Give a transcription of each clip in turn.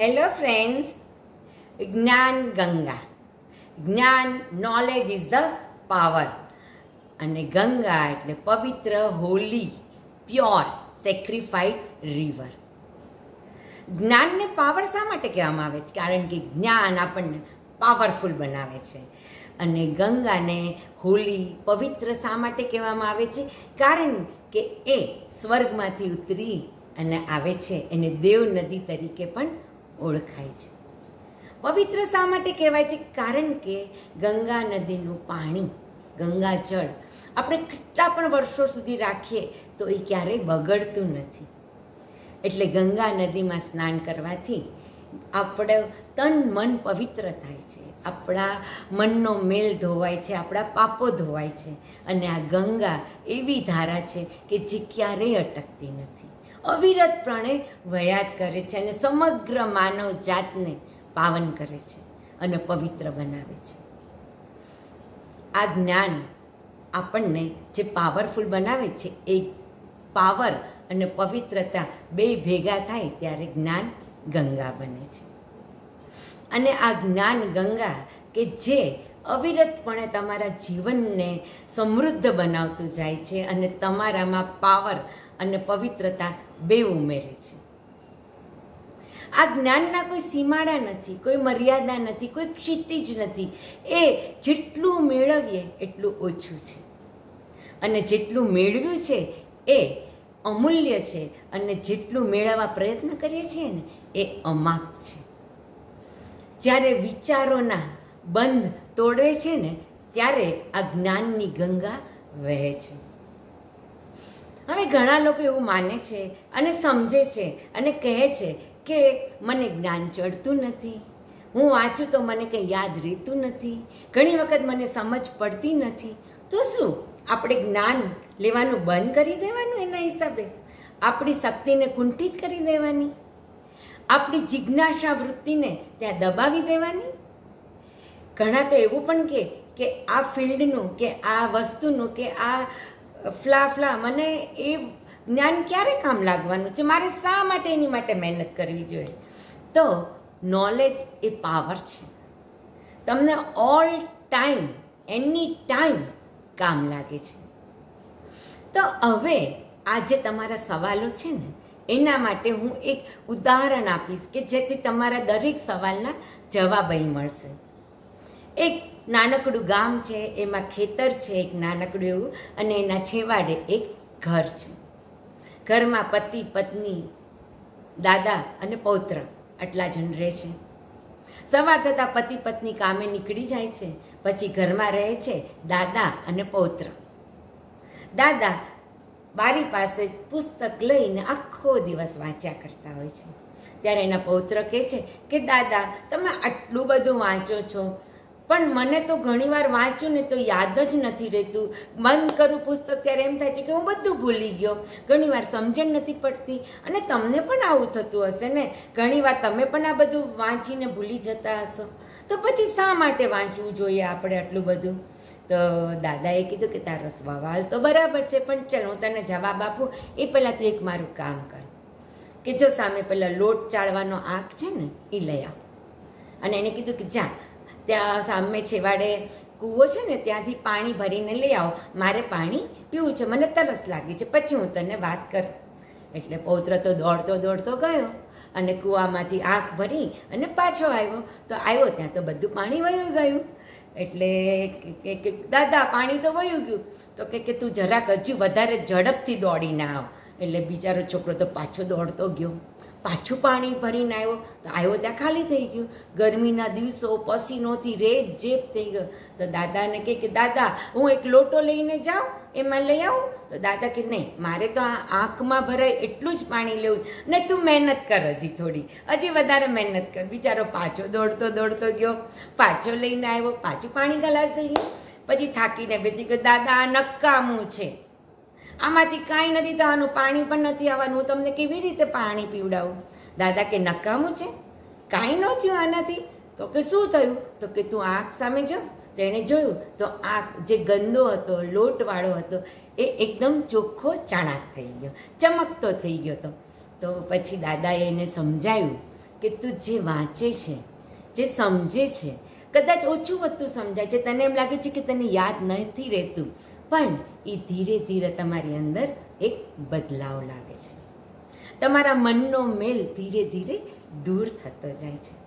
Hello friends જ્ઞાન ગંગા જ્ઞાન knowledge is the power અને ગંગા એટલે પવિત્ર હોલી પ્યોર સેક્રિફાઈડ રિવર જ્ઞાનને પાવર શા માટે કહેવામાં આવે છે? કારણ કે જ્ઞાન આપણને પાવરફુલ બનાવે છે. અને ગંગાને હોલી પવિત્ર શા માટે કહેવામાં આવે છે? કારણ કે એ સ્વર્ગમાંથી ઉતરી અને આવે છે. એને દેવ નદી તરીકે પણ ઓળખાય છે. પવિત્ર શા માટે કહેવાય છે? કારણ કે ગંગા નદીનું પાણી, ગંગા જળ આપણે કેટલા પણ વર્ષો સુધી રાખીએ તો એ ક્યારેય બગડતું નથી. એટલે ગંગા નદીમાં સ્નાન કરવાથી આપણે તન મન પવિત્ર થાય છે. આપણા મનનો મેલ ધોવાય છે, આપણા પાપો ધોવાય છે. અને આ ગંગા એવી ધારા છે કે જે ક્યારેય અટકતી નથી. અવિરતપણે વયા જ કરે છે અને સમગ્ર માનવ જાતને પાવન કરે છે અને પવિત્ર બનાવે છે. આ જ્ઞાન આપણને જે પાવરફુલ બનાવે છે, એ પાવર અને પવિત્રતા બે ભેગા થાય ત્યારે જ્ઞાન ગંગા બને છે. અને આ જ્ઞાન ગંગા કે જે અવિરતપણે તમારા જીવનને સમૃદ્ધ બનાવતું જાય છે અને તમારામાં પાવર અને પવિત્રતા બે ઉમેરે છે. આ જ્ઞાનના કોઈ સીમાડા નથી, કોઈ મર્યાદા નથી, કોઈ ક્ષિતિજ નથી. એ જેટલું મેળવીએ એટલું ઓછું છે. અને જેટલું મેળવ્યું છે એ અમૂલ્ય છે અને જેટલું મેળવવા પ્રયત્ન કરીએ છીએ ને એ અમાપ છે. જ્યારે વિચારોના બંધ તોડે છે ને, ત્યારે આ જ્ઞાનની ગંગા વહે છે. હવે ઘણા લોકો એવું માને છે અને સમજે છે અને કહે છે કે મને જ્ઞાન ચડતું નથી. હું વાંચું તો મને કંઈ યાદ રહેતું નથી. ઘણી વખત મને સમજ પડતી નથી. તો શું? આપણે જ્ઞાન લેવાનું બંધ કરી દેવાનું એના હિસાબે? આપણી શક્તિને કુંઠિત કરી દેવાની? આપણી જિજ્ઞાસા વૃત્તિને ત્યાં દબાવી દેવાની? ઘણા તો એવું પણ કે આ ફિલ્ડનું, કે આ વસ્તુનું, કે આ ફ્લા ફ્લા, મને એ જ્ઞાન ક્યારે કામ લાગવાનું છે? મારે શા માટે એની માટે મહેનત કરવી જોઈએ? તો નોલેજ એ પાવર છે. તમને ઓલ ટાઈમ એની ટાઈમ કામ લાગે છે. તો હવે આ જે તમારા સવાલો છે ને, એના માટે હું એક ઉદાહરણ આપીશ કે જેથી તમારા દરેક સવાલના જવાબ અહીં મળશે. એક નાનકડું ગામ છે, એમાં ખેતર છે એક નાનકડું એવું, અને એના છેવાડે એક ઘર છે. ઘરમાં પતિ, પત્ની, દાદા અને પૌત્ર આટલા જણ રહે છે. સવાર થતાં પતિ, પત્ની કામે નીકળી જાય છે, પછી ઘરમાં રહે છે દાદા અને પૌત્ર. દાદા બારી પાસે પુસ્તક લઈને આખો દિવસ વાંચ્યા કરતા હોય છે. ત્યારે એના પૌત્ર કહે છે કે, દાદા, તમે આટલું બધું વાંચો છો પણ મને તો ઘણીવાર વાંચું ને તો યાદ જ નથી રહેતું. બંધ કરું પુસ્તક ત્યારે એમ થાય છે કે હું બધું ભૂલી ગયો. ઘણીવાર સમજણ નથી પડતી અને તમને પણ આવું થતું હશે ને? ઘણીવાર તમે પણ આ બધું વાંચીને ભૂલી જતા હશો. તો પછી શા માટે વાંચવું જોઈએ આપણે આટલું બધું? તો દાદાએ કીધું કે તારો સવાલ તો બરાબર છે, પણ ચાલ હું તને જવાબ આપું. એ પહેલાં તું એક મારું કામ કર. કે જો સામે પહેલાં લોટ ચાળવાનો આંખ છે ને એ લઈ આવ. અને એને કીધું કે જા ત્યાં સામે છેવાડે કૂવો છે ને, ત્યાંથી પાણી ભરીને લઈ આવો. મારે પાણી પીવું છે, મને તરસ લાગી છે. પછી હું તને વાત કર. એટલે પૌત્ર તો દોડતો દોડતો ગયો અને કૂવામાંથી આંખ ભરી અને પાછો આવ્યો. તો આવ્યો ત્યાં તો બધું પાણી વયું ગયું. એટલે કે દાદા, પાણી તો વયું ગયું. તો કે તું જરાક હજુ વધારે ઝડપથી દોડીને આવ. એટલે બિચારો છોકરો તો પાછો દોડતો ગયો. પાછું પાણી ભરીને આવ્યો. તો આવ્યો ત્યાં ખાલી થઈ ગયું. ગરમીના દિવસો પસીનોથી રેત જેપ થઈ ગયો. તો દાદાને કહે કે, દાદા, હું એક લોટો લઈને જાઉં, એમાં લઈ આવું? તો દાદા કે, નહીં, મારે તો આ આંખમાં ભરાય એટલું જ પાણી લેવું ને તું મહેનત કર હજી થોડી. હજી વધારે મહેનત કર. બિચારો પાછો દોડતો દોડતો ગયો. પાછો લઈને આવ્યો. પાછું પાણી ગલાસ થઈ ગયું. પછી થાકીને બેસી ગયો. દાદા, આ નકામું છે. આમાંથી કાંઈ નથી થવાનું, પાણી પણ નથી આવવાનું. હું તમને કેવી રીતે પાણી પીવડાવું? દાદા કે નકામું છે? કાંઈ ન થયું આનાથી. તો કે શું થયું? તો કે તું આંખ સામે જો. તો એણે જોયું, તો આંખ જે ગંદો હતો, લોટવાળો હતો, એ એકદમ ચોખ્ખો ચાણાક થઈ ગયો, ચમકતો થઈ ગયો હતો. તો પછી દાદાએ એને સમજાયું કે તું જે વાંચે છે, જે સમજે છે, કદાચ ઓછું વસ્તુ સમજાય છે. તને એમ લાગે છે કે તને યાદ નથી રહેતું. પણ એ ધીરે ધીરે તમારી અંદર એક બદલાવ લાવે છે. તમારા મનનો મેલ ધીરે ધીરે દૂર થતો જાય છે.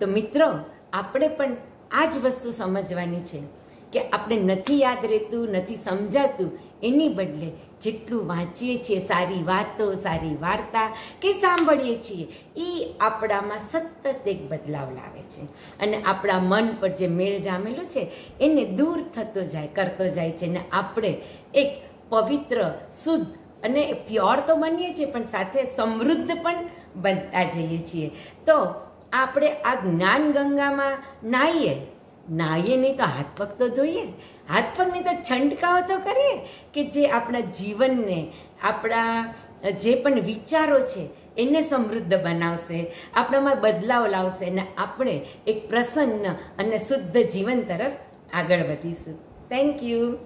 તો મિત્રો, આપણે પણ આ જ વસ્તુ સમજવાની છે. કે આપણે નથી યાદ રહેતું, નથી સમજાતું, એની બદલે જેટલું વાંચીએ છીએ, સારી વાતો, સારી વાર્તા કે સાંભળીએ છીએ, એ આપણામાં સતત એક બદલાવ લાવે છે. અને આપણા મન પર જે મેળ જામેલો છે, એને દૂર થતો જાય, કરતો જાય છે. અને આપણે એક પવિત્ર, શુદ્ધ અને પ્યોર તો બનીએ છીએ, પણ સાથે સમૃદ્ધ પણ બનતા જઈએ છીએ. તો આપણે આ જ્ઞાન ગંગામાં નાહીએ નાહીએ નહીં તો હાથ પગ તો ધોઈએ. હાથ પગની તો છંટકાવ તો કરીએ કે જે આપણા જીવનને, આપણા જે પણ વિચારો છે, એને સમૃદ્ધ બનાવશે, આપણામાં બદલાવ લાવશે અને આપણે એક પ્રસન્ન અને શુદ્ધ જીવન તરફ આગળ વધીશું. Thank you